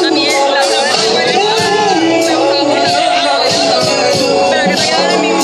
También la tabla de pero que you quedan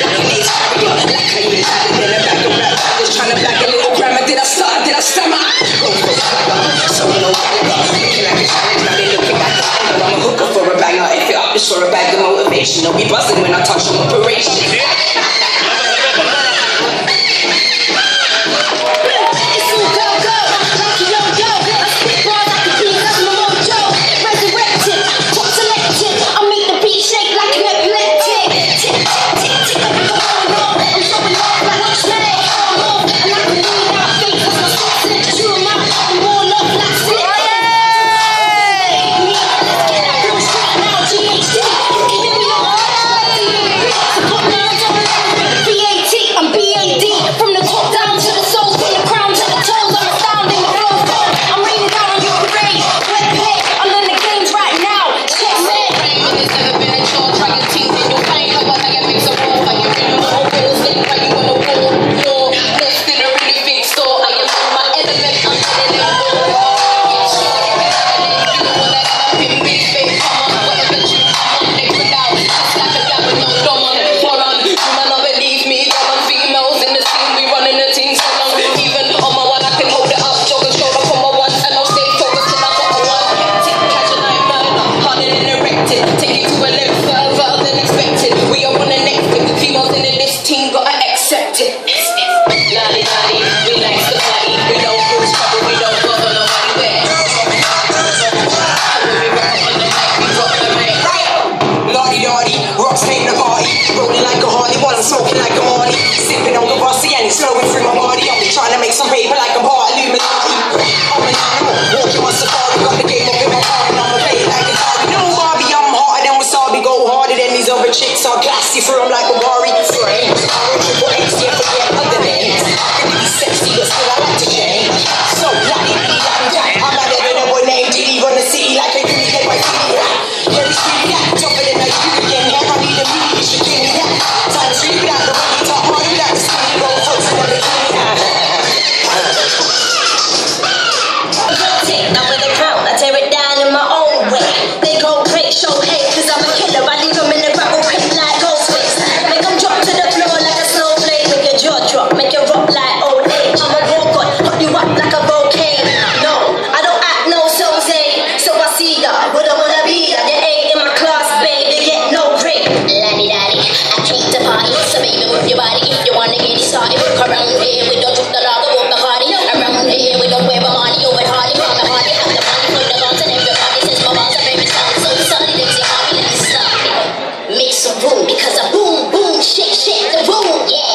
touch operation. These other chicks are classy for them like a Mari. rhythm because I boom, boom, shake, shake the room, yeah.